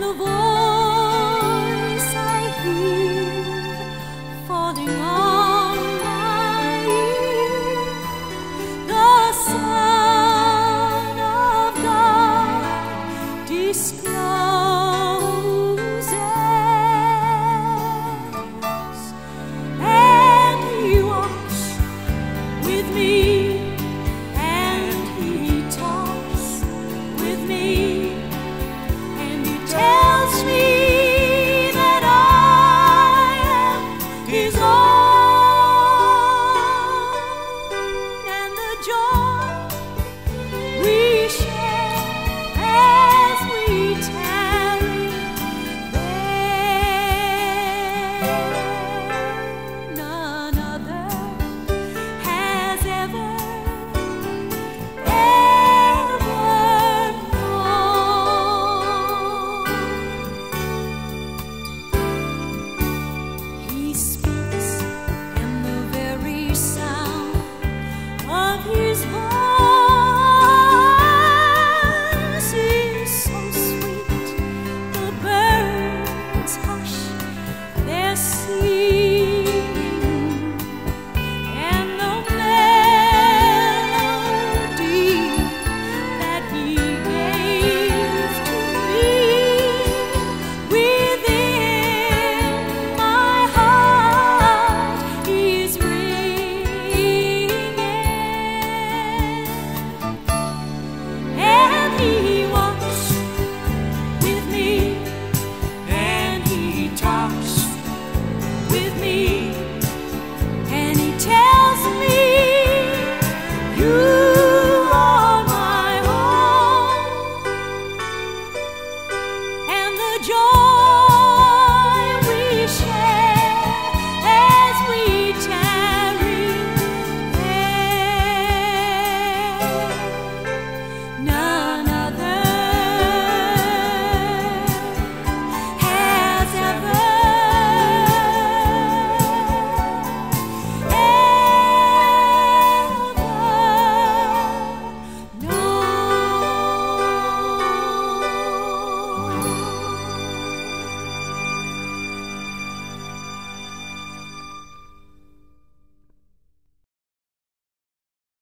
the voice I hear.